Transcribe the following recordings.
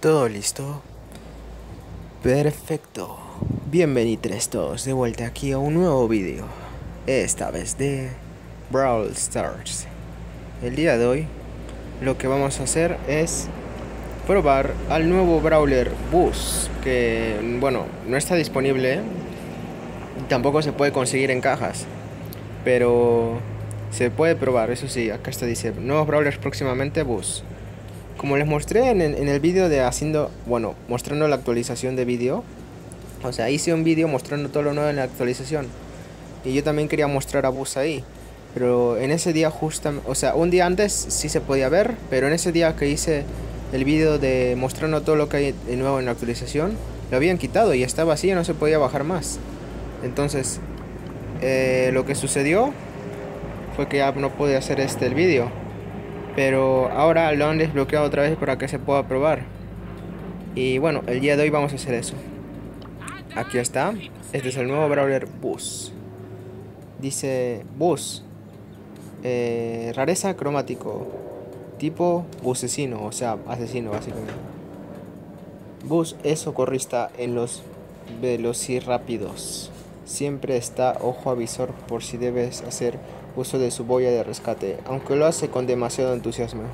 ¿Todo listo? Perfecto. Bienvenidos todos de vuelta aquí a un nuevo vídeo. Esta vez de Brawl Stars. El día de hoy lo que vamos a hacer es probar al nuevo Brawler Bus. Que bueno, no está disponible. Tampoco se puede conseguir en cajas. Pero se puede probar, eso sí, acá está dice, nuevos Brawlers próximamente Bus. Como les mostré en, el vídeo de haciendo, bueno, mostrando la actualización de vídeo. O sea, hice un vídeo mostrando todo lo nuevo en la actualización. Y yo también quería mostrar a Bus ahí. Pero en ese día justamente, o sea, un día antes sí se podía ver, pero en ese día que hice el vídeo de mostrando todo lo que hay de nuevo en la actualización, lo habían quitado y estaba y no se podía bajar más. Entonces, eh, lo que sucedió fue que ya no pude hacer este el vídeo. Pero ahora lo han desbloqueado otra vez para que se pueda probar. Y bueno, el día de hoy vamos a hacer eso. Aquí está. Este es el nuevo Brawler Bus. Dice Bus. Eh, rareza cromático. Tipo busesino, o sea, asesino básicamente. Bus es socorrista en los velocirrápidos. Siempre está ojo avisor por si debes hacer uso de su boya de rescate, aunque lo hace con demasiado entusiasmo,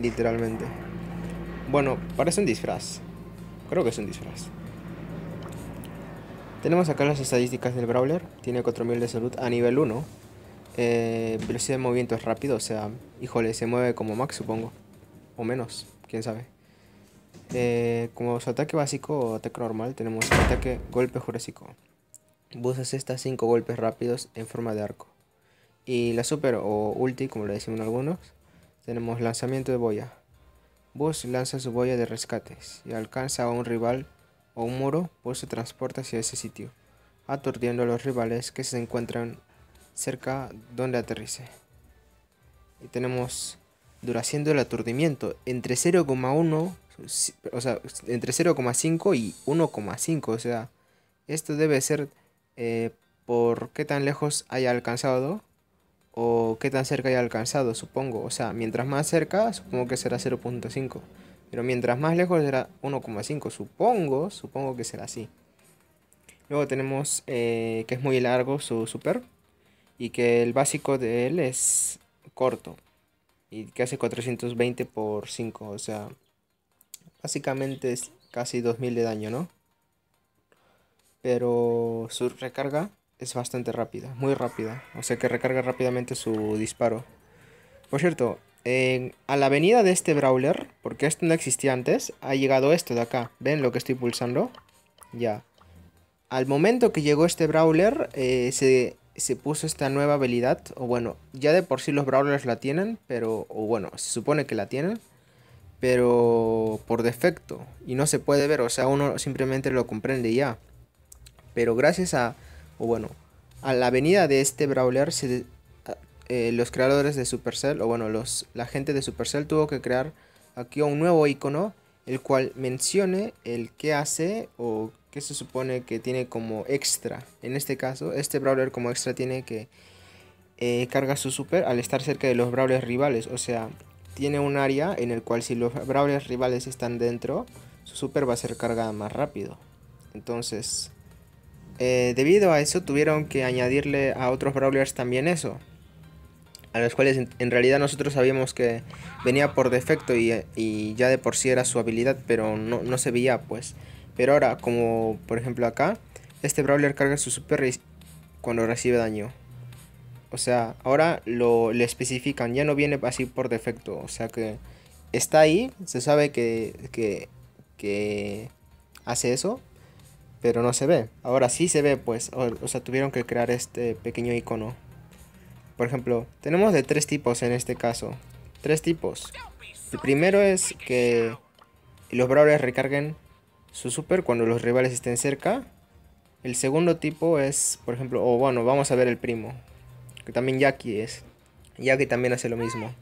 literalmente. Bueno, parece un disfraz. Creo que es un disfraz. Tenemos acá las estadísticas del Brawler. Tiene 4000 de salud a nivel 1. Eh, velocidad de movimiento es rápido, o sea, híjole, se mueve como Max, supongo. O menos, quién sabe. Eh, como su ataque básico o ataque normal, tenemos ataque golpe jurásico. Busas estas 5 golpes rápidos en forma de arco. Y la super o ulti, como le decimos algunos, tenemos lanzamiento de boya. Bus lanza su boya de rescates y alcanza a un rival o un muro, Bus se transporta hacia ese sitio, aturdiendo a los rivales que se encuentran cerca donde aterrice. Y tenemos duración del aturdimiento entre 0,1, o sea, entre 0,5 y 1,5, o sea, esto debe ser eh, por qué tan lejos haya alcanzado o qué tan cerca haya alcanzado, supongo. O sea, mientras más cerca, supongo que será 0.5. Pero mientras más lejos será 1,5. Supongo, supongo que será así. Luego tenemos eh, que es muy largo su super. Y que el básico de él es corto. Y que hace 420 por 5. O sea, básicamente es casi 2000 de daño, ¿no? Pero su recarga es bastante rápida, muy rápida. O sea que recarga rápidamente su disparo. Por cierto, a la avenida de este brawler, porque esto no existía antes, ha llegado esto de acá. ¿Ven lo que estoy pulsando? Ya. Al momento que llegó este brawler, eh, se, se, puso esta nueva habilidad. O bueno, ya de por sí los brawlers la tienen, pero... O bueno, se supone que la tienen. Pero por defecto. Y no se puede ver, o sea, uno simplemente lo comprende ya. Pero gracias a o bueno, a la venida de este brawler, eh, los creadores de Supercell, o bueno, los, la gente de Supercell tuvo que crear aquí un nuevo icono, el cual mencione el que hace o que se supone que tiene como extra. En este caso, este brawler como extra tiene que eh, cargar su super al estar cerca de los brawlers rivales. O sea, tiene un área en el cual si los brawlers rivales están dentro, su super va a ser cargada más rápido. Entonces, eh, debido a eso tuvieron que añadirle a otros brawlers también eso. A los cuales en, realidad nosotros sabíamos que venía por defecto y, ya de por sí era su habilidad, pero no, se veía pues. Pero ahora, como por ejemplo acá, este brawler carga su super cuando recibe daño. O sea, ahora lo le especifican, ya no viene así por defecto. O sea que está ahí, se sabe que, que, que hace eso, pero no se ve. Ahora sí se ve, pues, o, sea, tuvieron que crear este pequeño icono. Por ejemplo, tenemos de tres tipos en este caso. Tres tipos. El primero es que los brawlers recarguen su super cuando los rivales estén cerca. El segundo tipo es, por ejemplo, o bueno, vamos a ver el primo. Que también Jackie es. Jackie también hace lo mismo.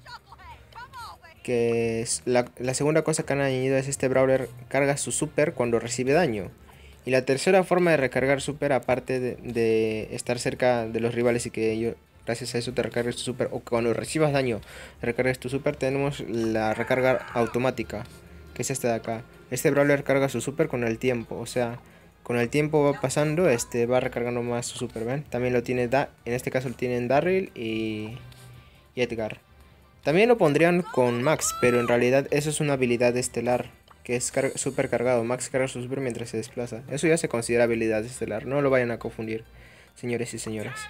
Que la, la segunda cosa que han añadido es este brawler carga su super cuando recibe daño. Y la tercera forma de recargar super, aparte de, estar cerca de los rivales y que ellos, gracias a eso te recargues tu super, o cuando recibas daño recargues tu super, tenemos la recarga automática, que es esta de acá. Este Brawler carga su super con el tiempo, o sea, con el tiempo va pasando, este va recargando más su super. También lo tiene, en este caso lo tienen Darryl y Edgar. También lo pondrían con Max, pero en realidad eso es una habilidad estelar, que es super cargado. Max carga su super mientras se desplaza. Eso ya se considera habilidad estelar, no lo vayan a confundir, señores y señoras.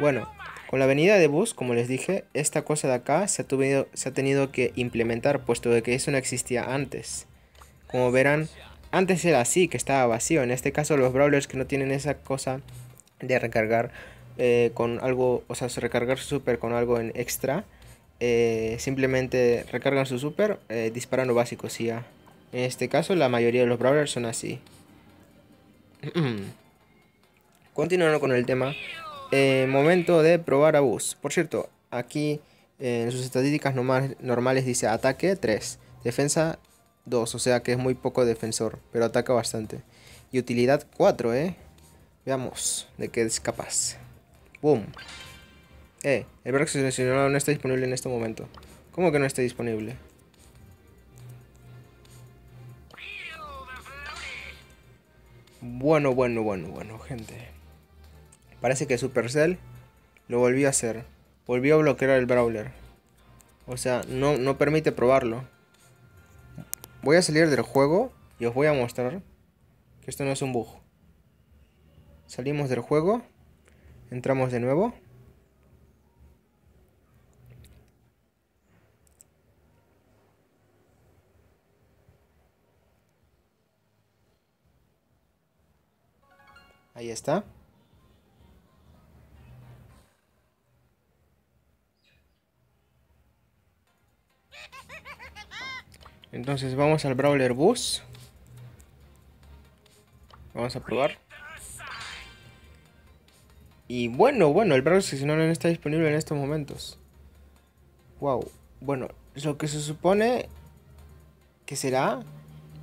Bueno, con la venida de bus, como les dije, esta cosa de acá se ha, se ha tenido que implementar, puesto de que eso no existía antes. Como verán, antes era así, que estaba vacío. En este caso, los brawlers que no tienen esa cosa de recargar eh, con algo, o sea, recargar su super con algo en extra, eh, simplemente recargan su super eh, disparando básico, sí, En este caso, la mayoría de los brawlers son así. Continuando con el tema, eh, momento de probar a bus. Por cierto, aquí eh, en sus estadísticas normales dice ataque 3, defensa 2, o sea que es muy poco defensor, pero ataca bastante. Y utilidad 4, ¿eh? Veamos de qué es capaz. Boom. Eh, el verbo seleccionado no está disponible en este momento. ¿Cómo que no está disponible? Bueno, bueno, bueno, bueno, gente. Parece que Supercell lo volvió a hacer. Volvió a bloquear el brawler. O sea, no, no permite probarlo. Voy a salir del juego y os voy a mostrar que esto no es un bug. Salimos del juego. Entramos de nuevo. Ahí está. Entonces vamos al Brawler Bus. Vamos a probar. Y bueno, bueno, el Brawler seleccionado no está disponible en estos momentos. Wow. Bueno, lo que se supone que será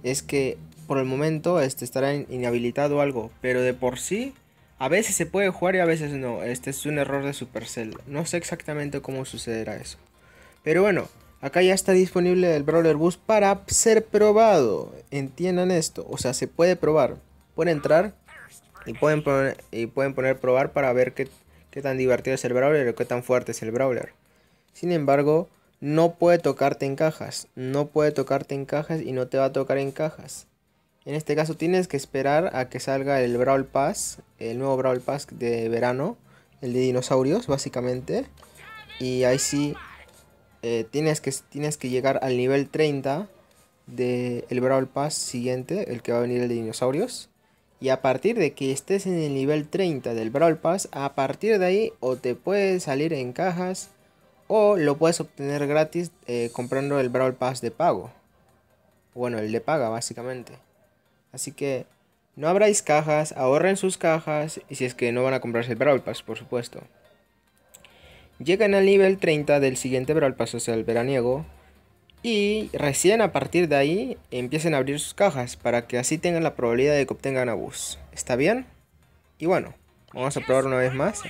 es que por el momento este estará inhabilitado algo, pero de por sí a veces se puede jugar y a veces no. Este es un error de Supercell. No sé exactamente cómo sucederá eso. Pero bueno, Acá ya está disponible el Brawler Bus para ser probado. Entiendan esto. O sea, se puede probar. Pueden entrar y pueden poner, y pueden poner probar para ver qué, qué tan divertido es el Brawler o qué tan fuerte es el Brawler. Sin embargo, no puede tocarte en cajas. No puede tocarte en cajas y no te va a tocar en cajas. En este caso tienes que esperar a que salga el Brawl Pass, el nuevo Brawl Pass de verano, el de dinosaurios básicamente. Y ahí sí eh, tienes, que, tienes que llegar al nivel 30 del el Brawl Pass siguiente, el que va a venir el de dinosaurios. Y a partir de que estés en el nivel 30 del Brawl Pass, a partir de ahí o te puedes salir en cajas o lo puedes obtener gratis eh, comprando el Brawl Pass de pago. Bueno, el de paga básicamente. Así que no abráis cajas, ahorren sus cajas y si es que no van a comprarse el Brawl Pass, por supuesto. Llegan al nivel 30 del siguiente Brawl Pass, o sea, el veraniego. Y recién a partir de ahí empiecen a abrir sus cajas para que así tengan la probabilidad de que obtengan a bus. ¿Está bien? Y bueno, vamos a probar una vez más.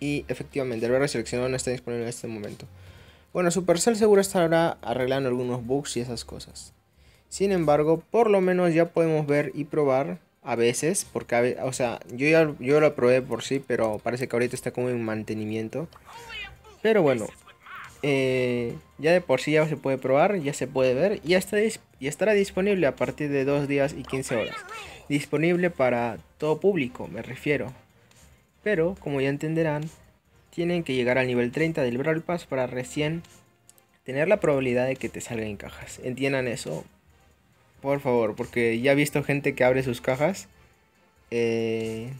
Y efectivamente, el verde seleccionado no está disponible en este momento. Bueno, Supercell seguro estará arreglando algunos bugs y esas cosas. Sin embargo, por lo menos ya podemos ver y probar a veces, porque o sea, yo ya yo lo probé por sí, pero parece que ahorita está como en mantenimiento. Pero bueno, eh, ya de por sí ya se puede probar, ya se puede ver, y, está y estará disponible a partir de 2 días y 15 horas. Disponible para todo público, me refiero. Pero, como ya entenderán, tienen que llegar al nivel 30 del Brawl Pass para recién tener la probabilidad de que te salgan en cajas. Entiendan eso, por favor, porque ya he visto gente que abre sus cajas eh,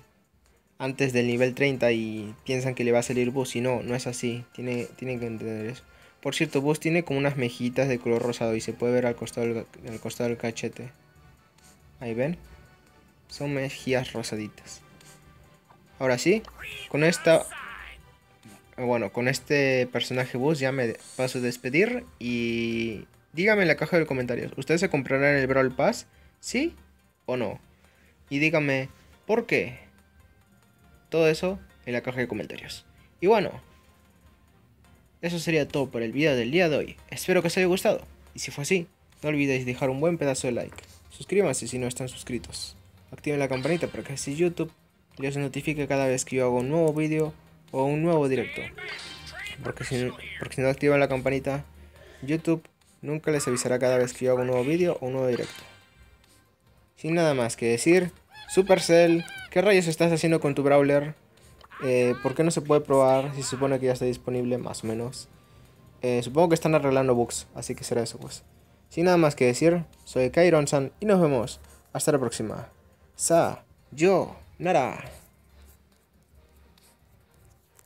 antes del nivel 30 y piensan que le va a salir bus y no, no es así. Tiene, tienen que entender eso. Por cierto, bus tiene como unas mejitas de color rosado y se puede ver al costado del, al costado del cachete. Ahí ven. Son mejillas rosaditas. Ahora sí, con esta... Bueno, con este personaje bus ya me paso a despedir y Dígame en la caja de comentarios, ¿ustedes se comprarán el Brawl Pass? ¿Sí o no? Y díganme, ¿por qué? Todo eso en la caja de comentarios. Y bueno, eso sería todo por el video del día de hoy. Espero que os haya gustado. Y si fue así, no olvidéis dejar un buen pedazo de like. Suscríbanse si no están suscritos. Activen la campanita para que así YouTube les notifique cada vez que yo hago un nuevo vídeo o un nuevo directo. Porque si, porque si no activan la campanita, YouTube nunca les avisará cada vez que yo hago un nuevo vídeo o un nuevo directo. Sin nada más que decir, Supercell, ¿qué rayos estás haciendo con tu brawler? Eh, ¿Por qué no se puede probar si se supone que ya está disponible más o menos? Eh, supongo que están arreglando bugs, así que será eso pues. Sin nada más que decir, soy Kairon-san y nos vemos. Hasta la próxima. Sa, yo, Nara.